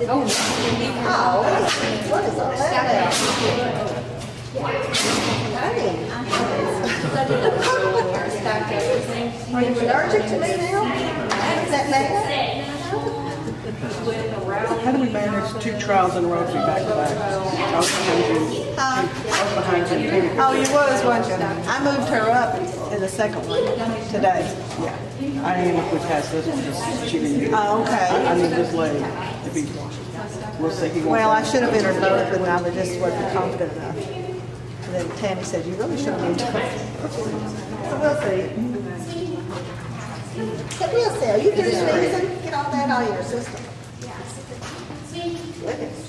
Oh, what is all that? Are you allergic to me now? Is that bad? How do we manage two trials in a row to be back to back? I was behind you. I was behind you. Oh, you was, wasn't you? I moved her up in the second one today. Yeah. I ain't if we pass this one, just she didn't get it. Oh, I, I need this leg to be, we'll see. He won't Well, I should have been her both, but I was just wasn't confident enough. And then Tammy said, you really should have been. So we'll see. But we'll see. You do sneezing, get all that out of your system. Goodness.